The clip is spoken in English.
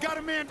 Got him in.